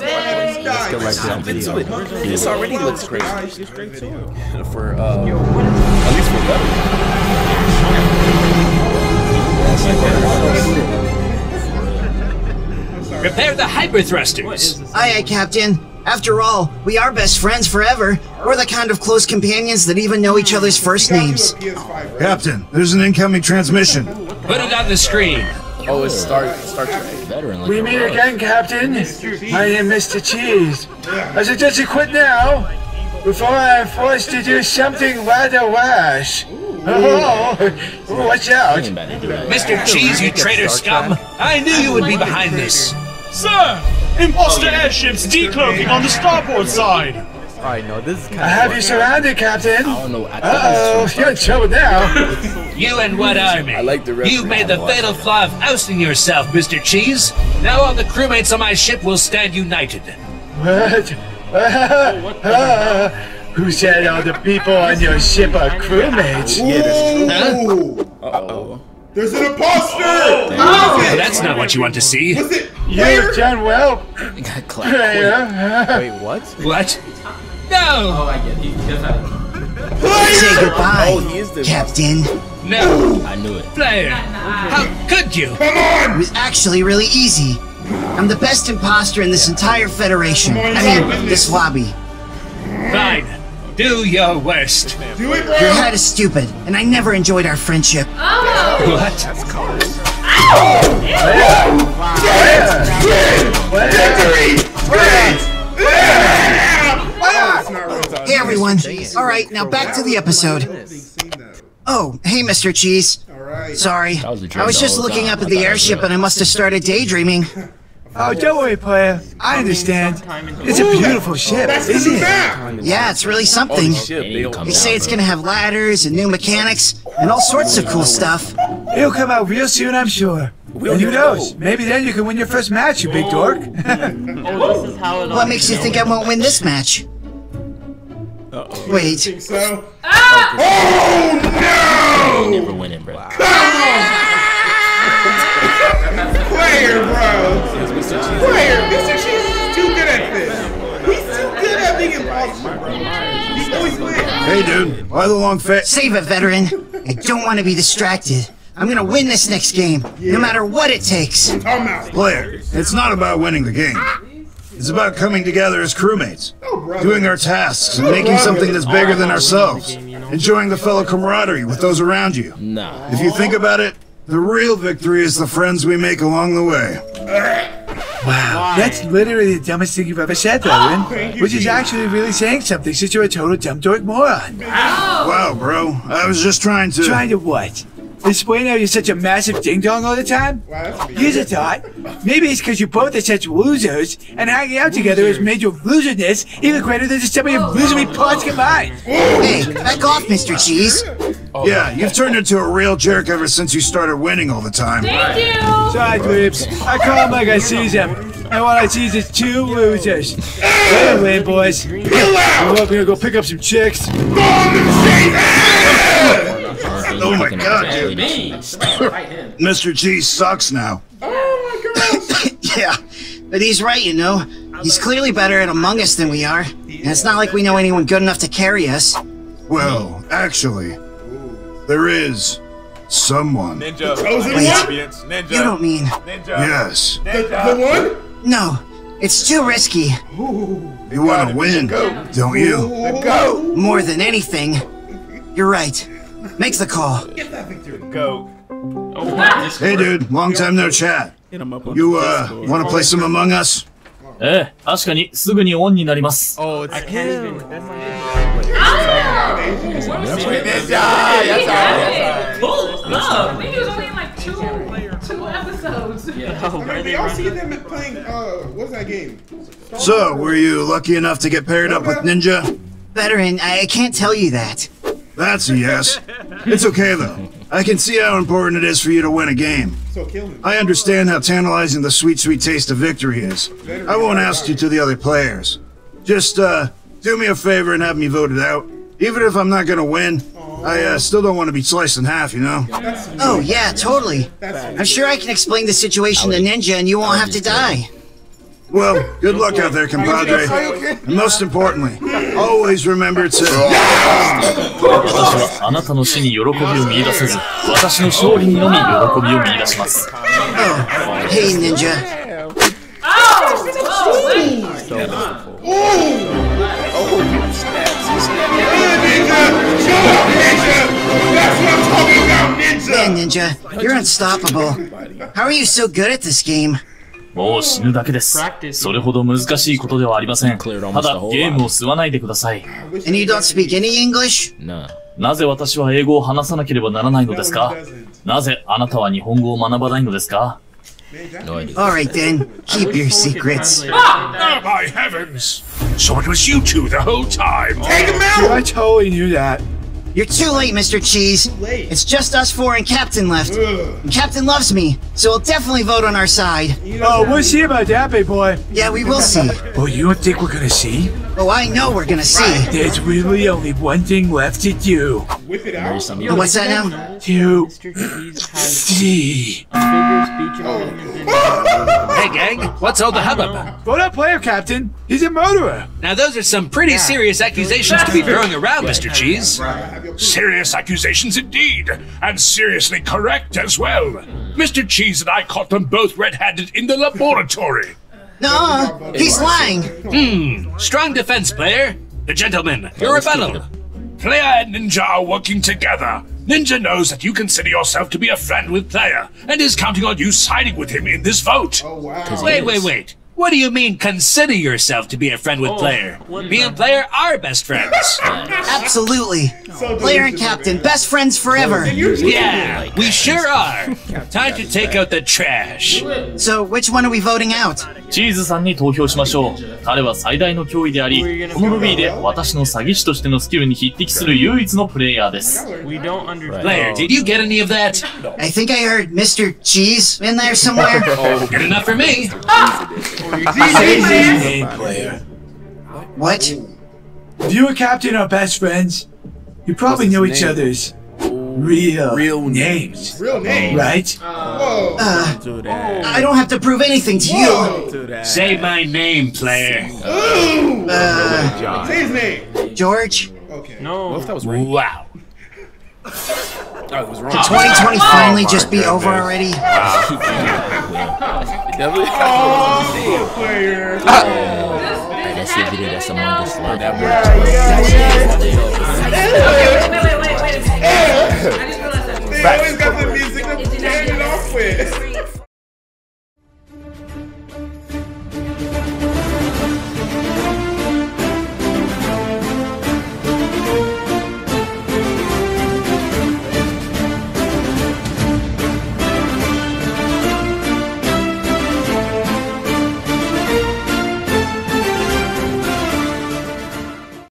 let's go ahead and dive. Let's Let's jump into it. This already looks great. For, uh, at least for veterans. Prepare the hyper thrusters. Aye, aye, Captain. After all, we are best friends forever. We're the kind of close companions that even know each other's first names. Captain, there's an incoming transmission. Put it on the screen. Oh, it's Star Star Trek. Veteran. Like We meet again, Captain. I am Mr. Cheese. I suggest you quit now, before I am forced to do something rather rash. Oh, watch out. Ain't about to do that. Mr. Cheese, you traitor scum. I knew you would be behind this. Sir! Imposter airships decloaking on the starboard side! Alright, no, this is kind I of. have you surrounded, Captain. I don't know. I Uh-oh, you're in trouble now. You and what army? I like the You made the fatal flaw of ousting yourself, Mr. Cheese. Now all the crewmates on my ship will stand united. What? Who said all the people on your ship are crewmates? Ooh, Uh-oh. there's an imposter! Oh, well, that's not what you want to see. Was it You've done well, got clapped. Wait, what? What? No! Oh, Say goodbye, Oh, he is the. Captain. No! I knew it. Player! How could you? Come on! It was actually really easy. I'm the best imposter in this entire Federation. I mean, this lobby. Fine. Do your worst. do it, Your head is stupid, and I never enjoyed our friendship. Oh. What? Oh, it's not real. Hey everyone. All right, now back to the episode. Oh, hey Mr. Cheese. All right. Sorry. was a dream I was just looking up at the thought it was airship real. and I must have started daydreaming. Oh, don't worry, player. I understand. It's a beautiful ship, isn't it? Yeah, it's really something. they Ain't come They down, say it's gonna have ladders and new mechanics and all sorts of cool stuff. It'll come out real soon, I'm sure. And who knows? Maybe then you can win your first match, you big dork. What makes you think I won't win this match? Wait, Think so? Ah! Oh, you never winning, bro. Come on, Player, bro. Player, Mr. Cheese is too good at this. He's too good at being imposter, bro. He's always win. Hey, dude, why the long face? save it, veteran. I don't want to be distracted. I'm gonna win this next game, no matter what it takes. I'm out. Player, it's not about winning the game. It's about coming together as crewmates, Oh, doing our tasks, and making something that's bigger than ourselves. Enjoying the fellow camaraderie with those around you. If you think about it, the real victory is the friends we make along the way. Wow, that's literally the dumbest thing you've ever said, veteran. Which is actually really saying something since you're a total dumb dork moron. Wow, bro. I was just trying to. Trying to what? Explain how you're such a massive ding dong all the time? Wow. Here's a thought. Maybe it's because you both are such losers, and hanging out together has made your loserness even greater than the sum of your oh. losery parts combined. Hey, back off, Mr. Cheese. Yeah, you've turned into a real jerk ever since you started winning all the time. Thank you. Sorry, Dweebs. I call them like I see them. And what I see is two losers. Anyway, boys. We're all gonna go pick up some chicks. Oh my god, dude. Mr. G sucks now. Oh my god. Yeah, but he's right, you know. He's clearly better at Among Us than we are. And it's not like we know anyone good enough to carry us. Well, actually, there is someone. Ninja. Chosen oh, Wait. one? Ninja. You don't mean. Ninja. Yes, The, the one? No, it's too risky. you want to win, don't you? Go. More than anything. You're right. Make the call. Get that victory. Go. Hey, dude, long time no chat. You uh, want to play some Among Us? ええ、確かにすぐにオンになります。 Oh, it's him. Pull up. Maybe it was only in like two, two episodes. Hey, y'all see them playing, uh, what's that game? So, were you lucky enough to get paired up with Ninja? Veteran, I can't tell you that. That's a yes. It's okay though. I can see how important it is for you to win a game. So kill him. I understand how tantalizing the sweet, sweet taste of victory is. I won't ask you to the other players. Just, uh, do me a favor and have me voted out. Even if I'm not gonna win, I uh, still don't want to be sliced in half, you know? Oh, yeah, totally. I'm sure I can explain the situation to Ninja and you won't have to die. Well, good luck out there, compadre. And most importantly, always remember to. 私はあなたの死に喜びを見出せず、私の勝利にのみ喜びを見出します。 Hey, Ninja. Man, Ninja, you're unstoppable. How are you so good at this game? もう死ぬだけです。それほど難しいことではありません。ただ、ゲームを吸わないでください。And you don't speak any English? なぜ私は英語を話さなければならないのですかなぜあなたは日本語を学ばないのですか Alright then, keep your secrets. Oh, my heavens! So it was you two the whole time. Take him I totally knew that. You're too late, Mr. Cheese. It's just us four and Captain left. And Captain loves me, so he'll definitely vote on our side. Oh, we'll see about that, big boy. Yeah, we will see. Oh, you don't think we're gonna see? Oh, I know we're gonna see. There's really only one thing left to do. Whip it out. What's that now? To see. Hey, gang, what's all the hubbub? Vote out player, Captain. He's a murderer. Now, those are some pretty serious accusations to be throwing around, Mr. Cheese. Serious accusations indeed, and seriously correct as well. Mr. Cheese and I caught them both red-handed in the laboratory. No, he's lying. Hmm, strong defense, player. The gentleman, your rebuttal. Player and Ninja are working together. Ninja knows that you consider yourself to be a friend with Player, and is counting on you siding with him in this vote. Wait, wait, wait. What do you mean consider yourself to be a friend with Player? Me and Player are best friends. Absolutely. Player and Captain, best friends forever. Yeah, we sure are. Time to take out the trash. So, which one are we voting out? チーズさんに投票しましょう。彼は最大の脅威であり、このロビーで私の詐欺師としてのスキルに匹敵する唯一のプレイヤーです。Real, real names. Real name. Right? Uh, I don't have to prove anything to you. Say my name, Player. Uh, Say his name. George? No. What if that was right? Wow. Oh, it was wrong. Can 2020 finally just be over already? Definitely. Oh, player. That's the video that's among us. Like, Yeah, yeah, yeah. Yeah. They always got the music to end it off with.